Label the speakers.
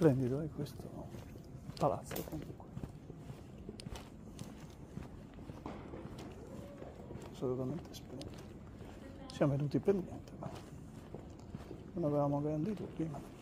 Speaker 1: splendido è questo palazzo comunque. Assolutamente splendido. Siamo venuti per niente, ma non avevamo grandi dubbi. Ma...